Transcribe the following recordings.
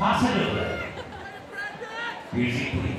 Passa, meu. Piercing,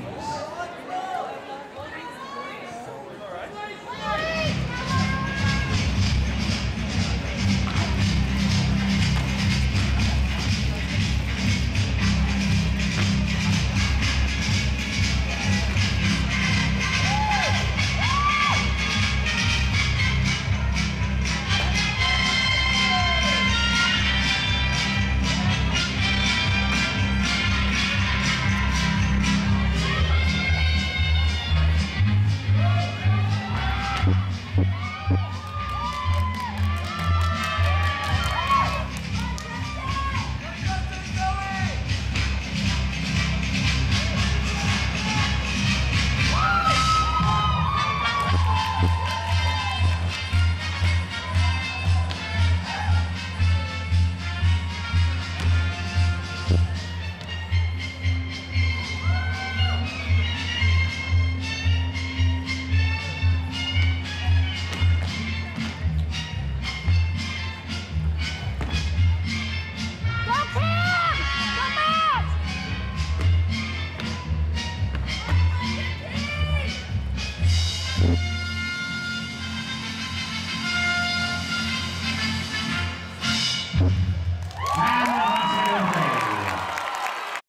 Mm-hmm.